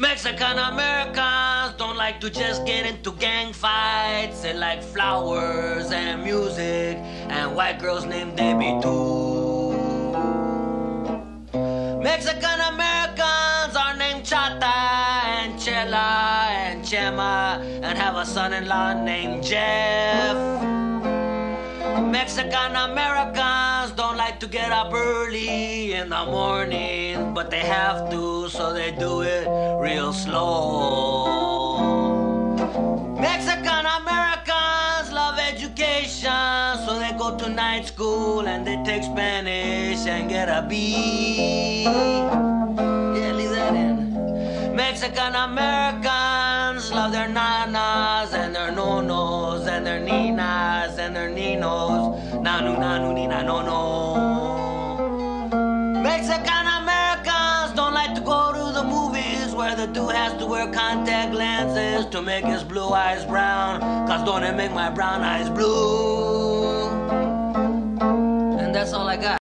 Mexican Americans don't like to just get into gang fights. They like flowers and music and white girls named Debbie too. Mexican Americans are named Chata and Chela and Chema and have a son-in-law named Jeff. Mexican Americans don't like to get up early in the morning, but they have to, so they do it real slow. Mexican Americans love education, so they go to night school and they take Spanish and get a B. Yeah, leave that in. Mexican Americans love their nanas and their nonos and their ninas and their ninos. Nanu, nanu, nina, no, the dude has to wear contact lenses to make his blue eyes brown. Cause don't it make my brown eyes blue? And that's all I got.